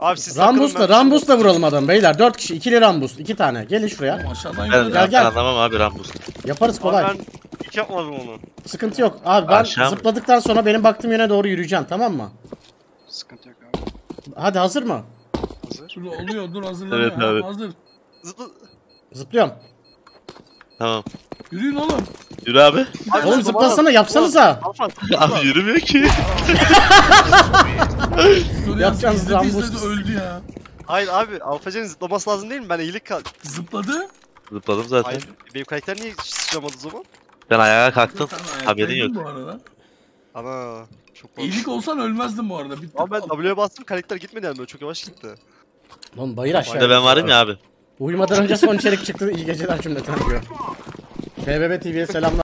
Abi siz Rambus'la Rambus'la vuralım adam beyler. 4 kişi. ikili Rambus. 2 tane. Gelin şuraya. Aşağıdan Ben. Gel, ben gel. anlamam abi Rambus. Yaparız Abi kolay. ben hiç yapmadım onu. Sıkıntı yok. Abi ben Aşağı mı? zıpladıktan sonra benim baktığım yöne doğru yürüyeceksin tamam mı? Sıkıntı yok abi. Hadi hazır mı? Hazır. Dur oluyor dur hazırlanıyor. Evet Ha, abi. Hazır. Zıpla. Zıplıyorum. Tamam. Yürüyün oğlum. Yürü abi. Abi, Oğlum zıplasana yapsanıza. Alfa. Abi yürümüyor ki. Yapacağız, izledi Rambus. izledi öldü ya. Hayır abi Alfacan'ın zıplaması lazım değil mi? Ben iyilik kal... Zıpladı. Zıpladım zaten. Hayır. Benim karakter niye sıçramadı o zaman? Sen ayağa kalktın. Sen Haberin yok. Bu arada. Ana. Çok fazla. İyilik olsan ölmezdin bu arada. Bitti. Ama ben W'ye bastım karakter gitmedi yani böyle çok yavaş gitti. Oğlum bayır aşağı. de ben varım ya abi. Uyumadan önce son içerik çıktı. İyi geceler cümleten diyor. BBB TV'ye selamlar.